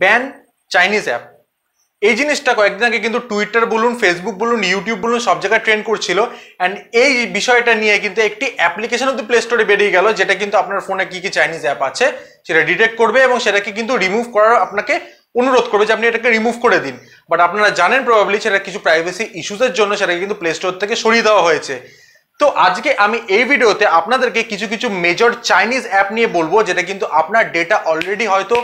Ban Chinese app. এই জিনিসটা কয়েকদিন আগে কিন্তু টুইটার বলুন ফেসবুক বলুন ইউটিউব বলুন, সব জায়গায় ট্রেন্ড করছিল। অ্যান্ড এই বিষয়টা নিয়ে কিন্তু একটি অ্যাপ্লিকেশন অব্দি প্লে স্টোরে বেরিয়ে গেল, যেটা কিন্তু আপনার ফোনে কি কি চাইনিজ অ্যাপ আছে, সেটা ডিটেক্ট করবে এবং সেটাকে কিন্তু রিমুভ করার আপনাকে অনুরোধ করবে যে আপনি এটাকে রিমুভ করে দিন। বাট আপনারা জানেন প্রবাবলি সেটা কিছু প্রাইভেসি ইস্যুসের জন্য সেটাকে কিন্তু প্লে স্টোর থেকে সরিয়ে দেওয়া হয়েছে। তো আজকে আমি এই ভিডিওতে আপনাদেরকে কিছু কিছু মেজর চাইনিজ অ্যাপ নিয়ে বলব, যেটা কিন্তু আপনার ডেটা অলরেডি হয়তো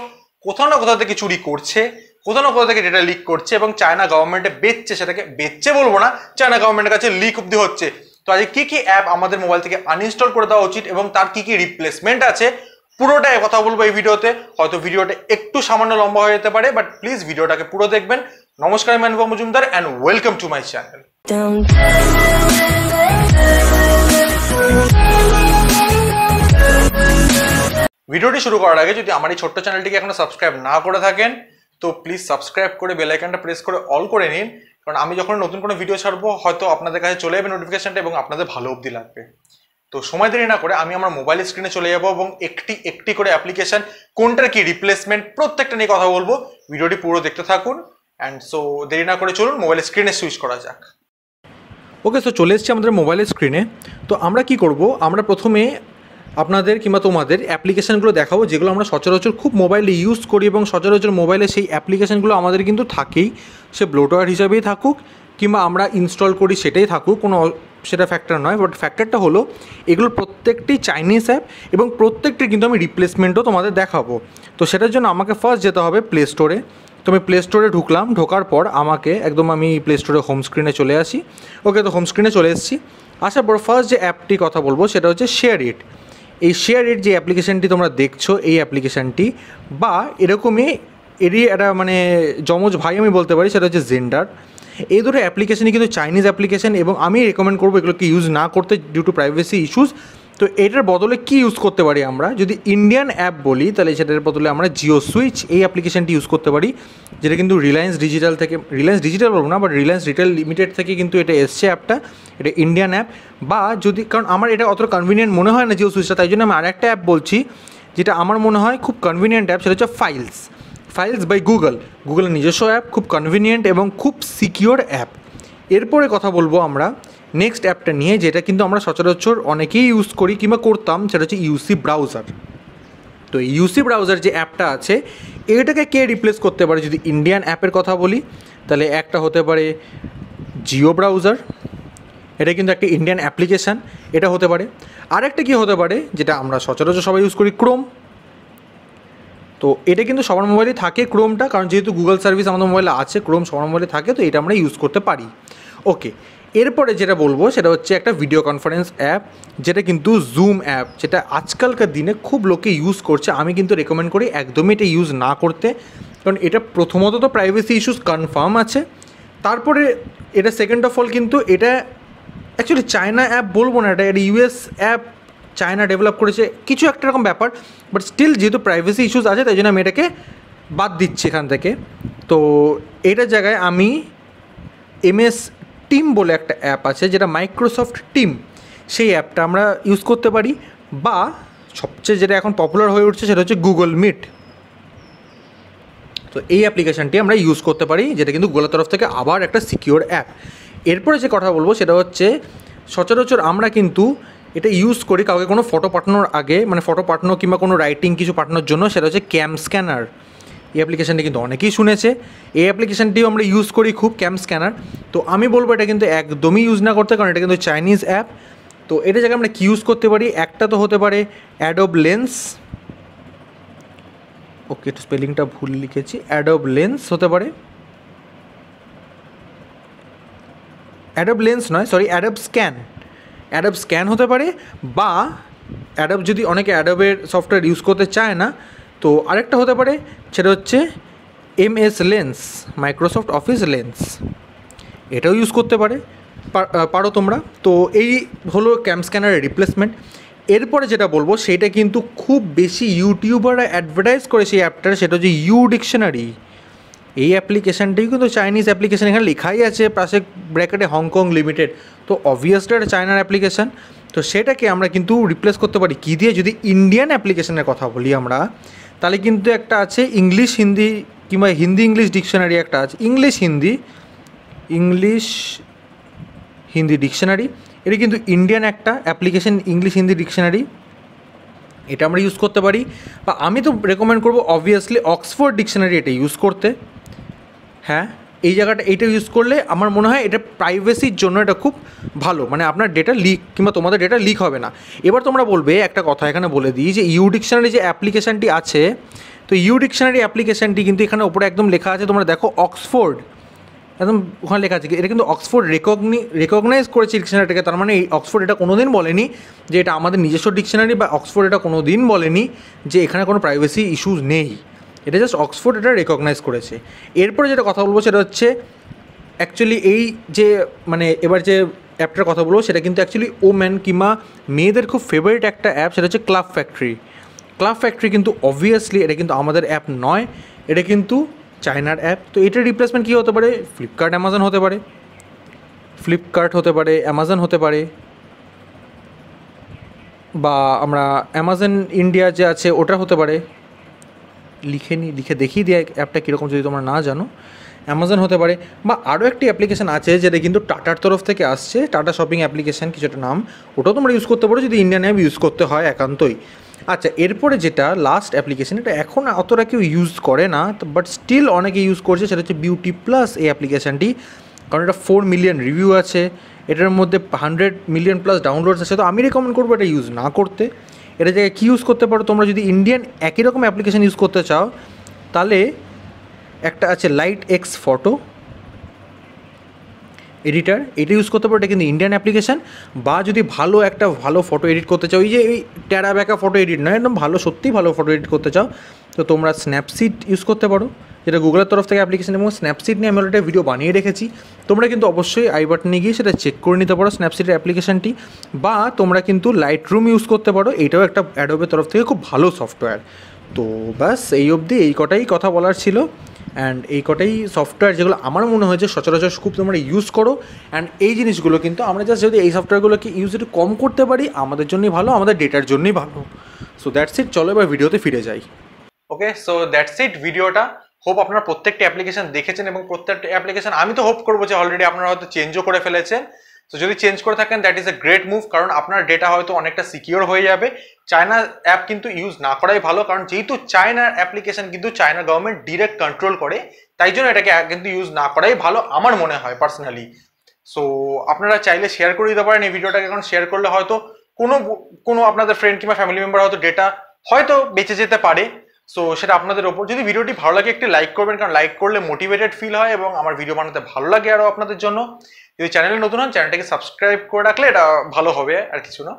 কোথাও না কোথাও থেকে চুরি করছে, কোথাও না কোথাও থেকে ডেটা লিক করছে এবং চায়না গভর্নমেন্টে বেচছে, সেটাকে বেচছে বলব না চায়না গভর্নমেন্টের কাছে লিক অব্দি হচ্ছে। তো আজকে কি কি অ্যাপ আমাদের মোবাইল থেকে আনইনস্টল করে দেওয়া উচিত এবং তার কি কি রিপ্লেসমেন্ট আছে, পুরোটাই কথা বলব এই ভিডিওতে। হয়তো ভিডিওটা একটু সামান্য লম্বা হয়ে যেতে পারে বাট প্লিজ ভিডিওটাকে পুরো দেখবেন। নমস্কার, আমি Anupam Majumdar and welcome to my channel ভিডিওটি শুরু করার আগে যদি আমার এই ছোট্ট চ্যানেলটিকে এখনও সাবস্ক্রাইব না করে থাকেন, তো প্লিজ সাবস্ক্রাইব করে বেল আইকনটা প্রেস করে অল করে নিন। কারণ আমি যখন নতুন কোনো ভিডিও ছাড়বো, হয়তো আপনাদের কাছে চলে যাবে নোটিফিকেশনটা এবং আপনাদের ভালো অবধি লাগবে। তো সময় দেরি না করে আমি আমার মোবাইল স্ক্রিনে চলে যাব এবং একটি একটি করে অ্যাপ্লিকেশন কোনটার কি রিপ্লেসমেন্ট প্রত্যেকটা নিয়ে কথা বলব। ভিডিওটি পুরো দেখতে থাকুন। অ্যান্ড সো দেরি না করে চলুন মোবাইল স্ক্রিনে সুইচ করা যাক। ওকে সো চলে এসেছি আমাদের মোবাইলের স্ক্রিনে তো আমরা কি করব? আমরা প্রথমে আপনাদের কিংবা তোমাদের অ্যাপ্লিকেশানগুলো দেখাবো, যেগুলো আমরা সচরাচর খুব মোবাইলে ইউজ করি এবং সচরাচর মোবাইলে সেই অ্যাপ্লিকেশানগুলো আমাদের কিন্তু থাকেই। সে ব্লোটওয়ার হিসাবেই থাকুক কিংবা আমরা ইনস্টল করি সেটাই থাকুক, কোনো সেটা ফ্যাক্টর নয়। বাট ফ্যাক্টরটা হলো এগুলো প্রত্যেকটি চাইনিজ অ্যাপ এবং প্রত্যেকটির কিন্তু আমি রিপ্লেসমেন্টও তোমাদের দেখাবো। তো সেটার জন্য আমাকে ফার্স্ট যেতে হবে প্লে স্টোরে তো আমি প্লে স্টোরে ঢুকলাম, ঢোকার পর আমাকে একদম আমি প্লে স্টোরে হোম স্ক্রিনে চলে আসি। ওকে, তো হোম স্ক্রিনে চলে এসেছি। আসার পর ফার্স্ট যে অ্যাপটি কথা বলব, সেটা হচ্ছে শেয়ার ইট এই শেয়ারের যে অ্যাপ্লিকেশানটি তোমরা দেখছ, এই অ্যাপ্লিকেশানটি, বা এরকমই এরই একটা মানে যমজ ভাই আমি বলতে পারি, সেটা হচ্ছে জেন্ডার এই দুটো অ্যাপ্লিকেশানই কিন্তু চাইনিজ অ্যাপ্লিকেশান এবং আমি রেকমেন্ড করব এগুলোকে ইউজ না করতে ডিউ টু প্রাইভেসি ইস্যুস তো এটার বদলে কি ইউজ করতে পারি আমরা? যদি ইন্ডিয়ান অ্যাপ বলি, তাহলে সেটার বদলে আমরা জিও সুইচ এই অ্যাপ্লিকেশনটি ইউজ করতে পারি, যেটা কিন্তু রিলায়েন্স ডিজিটাল থেকে রিলায়েন্স ডিজিটাল বলব না বাট রিলায়েন্স রিটেল লিমিটেড থেকে কিন্তু এটা এসছে অ্যাপটা এটা ইন্ডিয়ান অ্যাপ বা যদি, কারণ আমার এটা অতটা কনভিনিয়েন্ট মনে হয় না জিও সুইচটা তাই জন্য আমি আরেকটা অ্যাপ বলছি, যেটা আমার মনে হয় খুব কনভিনিয়েন্ট অ্যাপ সেটা হচ্ছে ফাইলস ফাইলস বাই গুগল গুগলের নিজস্ব অ্যাপ খুব কনভিনিয়েন্ট এবং খুব সিকিওর অ্যাপ এরপরে কথা বলব আমরা নেক্সট অ্যাপটা নিয়ে যেটা কিন্তু আমরা সচরাচর অনেকেই ইউজ করি কিংবা করতাম, সেটা হচ্ছে ইউসি ব্রাউজার তো ইউসি ব্রাউজার যে অ্যাপটা আছে, এটাকে কে রিপ্লেস করতে পারে? যদি ইন্ডিয়ান অ্যাপের কথা বলি, তাহলে একটা হতে পারে জিও ব্রাউজার এটা কিন্তু একটা ইন্ডিয়ান অ্যাপ্লিকেশান এটা হতে পারে। আরেকটা কি হতে পারে, যেটা আমরা সচরাচর সবাই ইউজ করি ক্রোম তো এটা কিন্তু সবার মোবাইলে থাকে ক্রোমটা কারণ যেহেতু গুগল সার্ভিস আমাদের মোবাইলে আছে ক্রোম সবার মোবাইলে থাকে, তো এটা আমরা ইউজ করতে পারি। ওকে এরপরে যেটা বলব, সেটা হচ্ছে একটা ভিডিও কনফারেন্স অ্যাপ যেটা কিন্তু জুম অ্যাপ যেটা আজকালকার দিনে খুব লোকে ইউজ করছে। আমি কিন্তু রেকমেন্ড করি, একদমই এটা ইউজ না করতে। কারণ এটা প্রথমত তো প্রাইভেসি ইস্যুস কনফার্ম আছে। তারপরে এটা সেকেন্ড অফ অল কিন্তু এটা অ্যাকচুয়ালি চায়না অ্যাপ বলব না, এটা এটা ইউএস অ্যাপ চায়না ডেভেলপ করেছে, কিছু একটা রকম ব্যাপার। বাট স্টিল যেহেতু প্রাইভেসি ইস্যুস আছে, তাই জন্য আমি এটাকে বাদ দিচ্ছি এখান থেকে। তো এটার জায়গায় আমি এমএস টিম বলে একটা অ্যাপ আছে যেটা মাইক্রোসফট টিম সেই অ্যাপটা আমরা ইউজ করতে পারি বা সবচেয়ে যেটা এখন পপুলার হয়ে উঠছে সেটা হচ্ছে গুগল মিট তো এই অ্যাপ্লিকেশানটি আমরা ইউজ করতে পারি, যেটা কিন্তু গুগলের তরফ থেকে আবার একটা সিকিওর অ্যাপ এরপরে যে কথা বলব সেটা হচ্ছে, সচরাচর আমরা কিন্তু এটা ইউজ করি কাউকে কোনো ফটো পাঠানোর আগে মানে ফটো পাঠানো কিংবা কোনো রাইটিং কিছু পাঠানোর জন্য, সেটা হচ্ছে ক্যাম স্ক্যানার এই অ্যাপ্লিকেশানটি কিন্তু অনেকেই শুনেছে। এই অ্যাপ্লিকেশানটিও আমরা ইউজ করি খুব ক্যাম স্ক্যানার তো আমি বলব এটা কিন্তু একদমই ইউজ না করতে, কারণ এটা কিন্তু চাইনিজ অ্যাপ তো এটা জায়গায় আমরা কী ইউজ করতে পারি? একটা তো হতে পারে অ্যাডোব লেন্স ওকে একটু স্পেলিংটা ভুল লিখেছি। অ্যাডোব লেন্স হতে পারে। অ্যাডব লেন্স নয় sorry Adobe scan Adobe scan হতে পারে, বা অ্যাডব যদি অনেকে অ্যাডবের সফটওয়্যার ইউজ করতে চায় না তো আরেকটা হতে পারে, সেটা হচ্ছে M S lens, Microsoft Office lens. এটাও ইউজ করতে পারে পারো তোমরা। তো এই হলো ক্যাম স্ক্যানারের রিপ্লেসমেন্ট এরপরে যেটা বলব, সেটা কিন্তু খুব বেশি ইউটিউবাররা অ্যাডভার্টাইজ করে সেই অ্যাপটার, সেটা হচ্ছে ইউ ডিকশনারি এই অ্যাপ্লিকেশানটাই কিন্তু চাইনিজ অ্যাপ্লিকেশান এখানে লেখাই আছে পাশে ব্র্যাকেটে হংকং লিমিটেড তো অবভিয়াসলি একটা চায়নার অ্যাপ্লিকেশান তো সেটাকে আমরা কিন্তু রিপ্লেস করতে পারি। কী দিয়ে? যদি ইন্ডিয়ান অ্যাপ্লিকেশানের কথা বলি আমরা তাহলে কিন্তু একটা আছে ইংলিশ হিন্দি কিংবা হিন্দি ইংলিশ ডিকশনারি একটা আছে। English Hindi English Hindi dictionary, এটি কিন্তু ইন্ডিয়ান একটা অ্যাপ্লিকেশন ইংলিশ হিন্দি ডিকশনারি, এটা আমরা ইউজ করতে পারি। বা আমি তো রেকমেন্ড করব অবভিয়াসলি অক্সফোর্ড ডিকশনারি এটা ইউজ করতে। হ্যাঁ? এই জায়গাটা এইটা ইউজ করলে আমার মনে হয় এটা প্রাইভেসির জন্য এটা খুব ভালো। মানে আপনার ডেটা লিক কিংবা তোমাদের ডেটা লিক হবে না। এবার তোমরা বলবে, একটা কথা এখানে বলে দিই যে ইউ ডিকশনারি যে অ্যাপ্লিকেশানটি আছে, তো ইউ ডিকশনারি অ্যাপ্লিকেশানটি কিন্তু এখানে ওপরে একদম লেখা আছে, তোমরা দেখো অক্সফোর্ড একদম ওখানে লেখা আছে, এটা কিন্তু অক্সফোর্ড রেকগনি রেকগনাইজ করেছে ডিকশনারিটাকে তার মানে এই অক্সফোর্ড এটা কোনো দিন বলেনি যে এটা আমাদের নিজস্ব ডিকশনারি বা অক্সফোর্ড এটা কোনো দিন বলেনি যে এখানে কোনো প্রাইভেসি ইস্যুস নেই। এটা জাস্ট অক্সফোর্ড এটা রেকগনাইজ করেছে। এরপরে যেটা কথা বলব সেটা হচ্ছে অ্যাকচুয়ালি এই যে মানে এবার যে অ্যাপটার কথা বলব, সেটা কিন্তু অ্যাকচুয়ালি ওম্যান কিংবা মেয়েদের খুব ফেভারিট একটা অ্যাপ সেটা হচ্ছে ক্লাব ফ্যাক্টরি ক্লাব ফ্যাক্টরি কিন্তু অবভিয়াসলি এটা কিন্তু আমাদের অ্যাপ নয়, এটা কিন্তু চায়নার অ্যাপ তো এটার রিপ্লেসমেন্ট কী হতে পারে? ফ্লিপকার্ট অ্যামাজন হতে পারে। ফ্লিপকার্ট হতে পারে অ্যামাজন হতে পারে। বা আমরা অ্যামাজন ইন্ডিয়া যে আছে, ওটা হতে পারে। লিখে নি লিখে দেখিয়ে দিয়ে অ্যাপটা কীরকম যদি তোমরা না জানো অ্যামাজন হতে পারে বা আরও একটি অ্যাপ্লিকেশান আছে যেটা কিন্তু টাটার তরফ থেকে আসছে। টাটা শপিং অ্যাপ্লিকেশান কিছু একটা নাম, ওটাও তোমরা ইউজ করতে পারো যদি ইন্ডিয়ান অ্যাপ ইউজ করতে হয় একান্তই। আচ্ছা এরপরে যেটা লাস্ট অ্যাপ্লিকেশান এটা এখন অতটা কেউ ইউজ করে না বাট স্টিল অনেকে ইউজ করছে, সেটা হচ্ছে বিউটি প্লাস এই অ্যাপ্লিকেশানটি কারণ এটা ফোর মিলিয়ন রিভিউ আছে, এটার মধ্যে হান্ড্রেড মিলিয়ন প্লাস ডাউনলোডস আছে, তো আমি রেকমেন্ড করব এটা ইউজ না করতে। এটা জায়গায় কী ইউজ করতে পারো? তোমরা যদি ইন্ডিয়ান একই রকম অ্যাপ্লিকেশান ইউজ করতে চাও, তাহলে একটা আছে লাইট এক্স ফটো এডিটার এটা ইউজ করতে পারো, এটা কিন্তু ইন্ডিয়ান অ্যাপ্লিকেশান বা যদি ভালো একটা ভালো ফটো এডিট করতে চাও, এই যে এই ট্যারা ব্যাকা ফটো এডিট নয়, একদম ভালো, সত্যিই ভালো ফটো এডিট করতে চাও, তো তোমরা স্ন্যাপসিট ইউজ করতে পারো। যেটা গুগলের তরফ থেকে অ্যাপ্লিকেশন এবং স্ন্যাপসিট নিয়ে আমি একটা ভিডিও বানিয়ে রেখেছি। তোমরা কিন্তু অবশ্যই আই বাটনে গিয়ে সেটা চেক করে নিতে পারো স্ন্যাপসিটের অ্যাপ্লিকেশনটি বা তোমরা কিন্তু লাইট রুম ইউজ করতে পারো, এটাও একটা অ্যাডোবের তরফ থেকে খুব ভালো সফটওয়্যার তো ব্যাস, এই অবধি এই কটাই কথা বলার ছিল। অ্যান্ড এই কটাই সফটওয়্যার যেগুলো আমার মনে হয়েছে সচরাচর খুব তোমরা ইউজ করো। অ্যান্ড এই জিনিসগুলো কিন্তু আমরা জাস্ট যদি এই সফটওয়্যারগুলোকে ইউজ একটু কম করতে পারি, আমাদের জন্যই ভালো, আমাদের ডেটার জন্যই ভালো। সো দ্যাটস ইট চলো এবার ভিডিওতে ফিরে যাই। ওকে সো দ্যাটস ইট ভিডিওটা হোপ আপনারা প্রত্যেকটা অ্যাপ্লিকেশন দেখেছেন এবং প্রত্যেকটা অ্যাপ্লিকেশন আমি তো হোপ করব যে অলরেডি আপনারা হয়তো চেঞ্জও করে ফেলেছেন। তো যদি চেঞ্জ করে থাকেন that is a great move কারণ আপনার ডেটা হয়তো অনেকটা সিকিওর হয়ে যাবে। চায়না অ্যাপ কিন্তু ইউজ না করাই ভালো, কারণ যেহেতু চায়নার অ্যাপ্লিকেশন কিন্তু চায়না গভর্নমেন্ট ডিরেক্ট কন্ট্রোল করে, তাই জন্য এটাকে কিন্তু ইউজ না করাই ভালো আমার মনে হয় পার্সোনালি সো আপনারা চাইলে শেয়ার করে দিতে পারেন এই ভিডিওটাকে এখন শেয়ার করলে হয়তো কোনো কোনো আপনাদের ফ্রেন্ড কিংবা ফ্যামিলি মেম্বার হয়তো ডেটা হয়তো বেঁচে যেতে পারে। সো সেটা আপনাদের ওপর যদি ভিডিওটি ভালো লাগে, একটি লাইক করবেন, কারণ লাইক করলে মোটিভেটেড ফিল হয় এবং আমার ভিডিও বানাতে ভালো লাগে আরও আপনাদের জন্য। যদি চ্যানেলে নতুন হন চ্যানেলটাকে সাবস্ক্রাইব করে রাখলে এটা ভালো হবে আর কিছু না।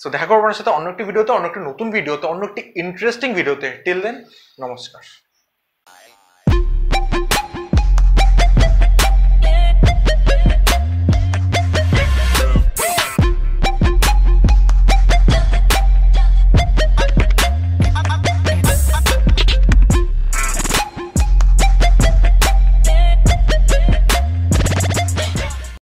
সো দেখা করব আপনার সাথে অন্য একটি ভিডিওতে অন্য একটি নতুন ভিডিওতে অন্য একটি ইন্টারেস্টিং ভিডিওতে টিল দেন নমস্কার।